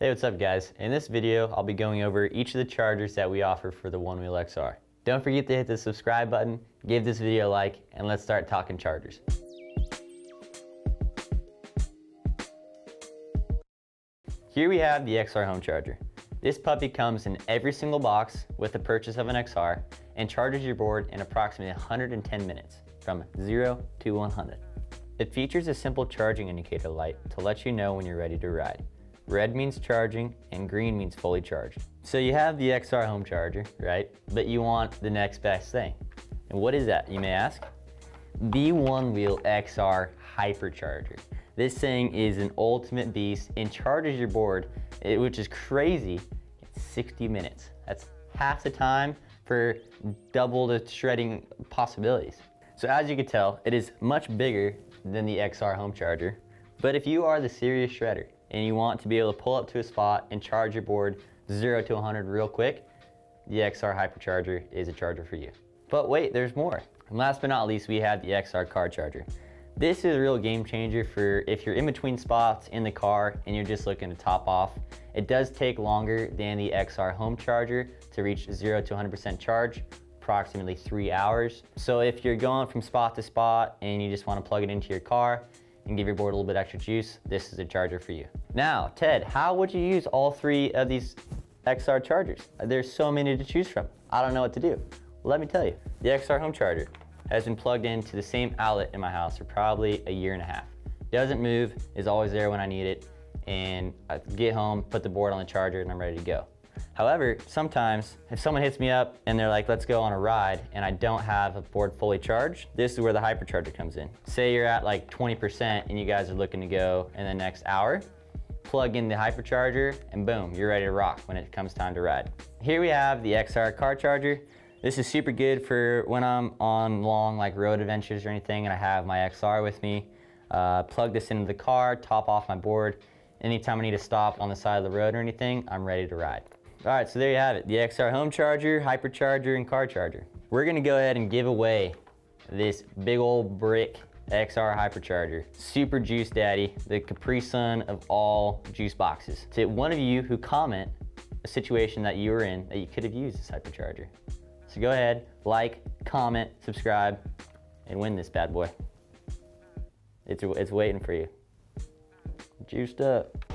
Hey, what's up guys? In this video, I'll be going over each of the chargers that we offer for the Onewheel XR. Don't forget to hit the subscribe button, give this video a like, and let's start talking chargers. Here we have the XR home charger. This puppy comes in every single box with the purchase of an XR and charges your board in approximately 110 minutes from 0 to 100. It features a simple charging indicator light to let you know when you're ready to ride. Red means charging and green means fully charged. So you have the XR home charger, right? But you want the next best thing. And what is that, you may ask? The Onewheel XR Hypercharger. This thing is an ultimate beast and charges your board, eh, which is crazy, in 60 minutes. That's half the time for double the shredding possibilities. So as you can tell, it is much bigger than the XR home charger. But if you are the serious shredder, and you want to be able to pull up to a spot and charge your board 0 to 100 real quick, the XR Hypercharger is a charger for you. But wait, there's more. And last but not least, we have the XR car charger. This is a real game changer for if you're in between spots in the car and you're just looking to top off. It does take longer than the XR home charger to reach 0 to 100% charge, approximately three hours. So if you're going from spot to spot and you just want to plug it into your car, and give your board a little bit extra juice, this is a charger for you. Now, Ted, how would you use all three of these XR chargers? There's so many to choose from. I don't know what to do. Let me tell you, the XR home charger has been plugged into the same outlet in my house for probably a year and a half. Doesn't move, is always there when I need it, and I get home, put the board on the charger, and I'm ready to go. However, sometimes if someone hits me up and they're like, let's go on a ride and I don't have a board fully charged, this is where the hypercharger comes in. Say you're at like 20% and you guys are looking to go in the next hour, plug in the hypercharger and boom, you're ready to rock when it comes time to ride. Here we have the XR car charger. This is super good for when I'm on long like road adventures or anything and I have my XR with me. Uh, plug this into the car, top off my board. Anytime I need to stop on the side of the road or anything, I'm ready to ride. All right, so there you have it. The XR home charger, hypercharger, and car charger. We're gonna go ahead and give away this big old brick XR hypercharger. Super Juice Daddy, the Capri Sun of all juice boxes. To one of you who comment a situation that you were in that you could have used this hypercharger. So go ahead, like, comment, subscribe, and win this bad boy. It's, it's waiting for you. Juiced up.